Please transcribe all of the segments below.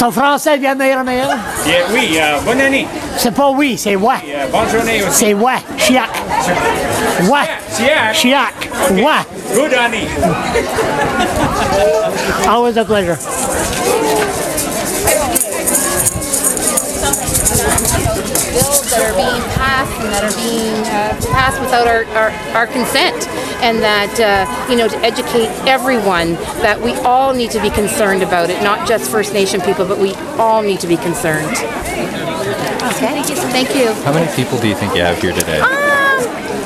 Ton français vient de meilleur meilleur? Oui, euh, bonne année. C'est pas oui, c'est ouais. Euh, bonne journée aussi. C'est ouais. Chiac. Ouais. Chiac. Chiac. Ouais. Good année. Always a pleasure. And that are being uh, passed without our, our, our consent. And that, uh, you know, to educate everyone that we all need to be concerned about it, not just First Nation people, but we all need to be concerned. Okay, thank you. How many people do you think you have here today? Um, I would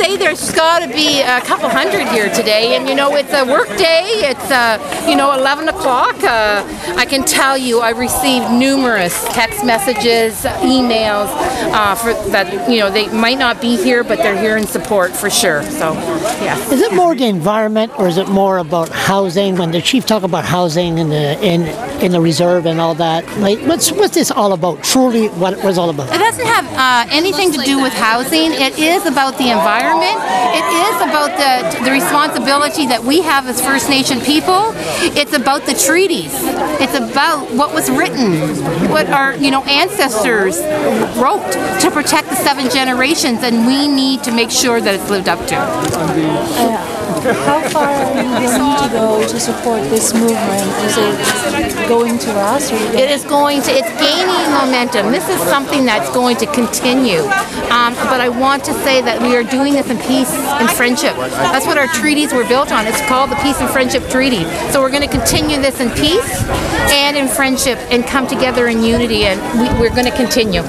say there's got to be a couple hundred here today, and you know it's a work day. It's uh, you know 11 o'clock. Uh, I can tell you, I received numerous text messages, emails uh, for that. You know they might not be here, but they're here in support for sure. So, yeah. Is it more the environment or is it more about housing? When the chief talk about housing and the in in the reserve and all that, like what's what's this all about? Truly, what it was all about? It doesn't have uh, anything to do with housing. It is about the environment. It is about the the responsibility that we have as First Nation people. It's about the treaties. It's about what was written, what our you know ancestors wrote to protect the seven generations, and we need to make sure that it's lived up to. How far are you willing to go to support this movement? Is it going to last? Or It is going to, it's gaining momentum. This is something that's going to continue. Um, but I want to say that we are doing this in peace and friendship. That's what our treaties were built on. It's called the Peace and Friendship Treaty. So we're going to continue this in peace and in friendship and come together in unity, and we, we're going to continue.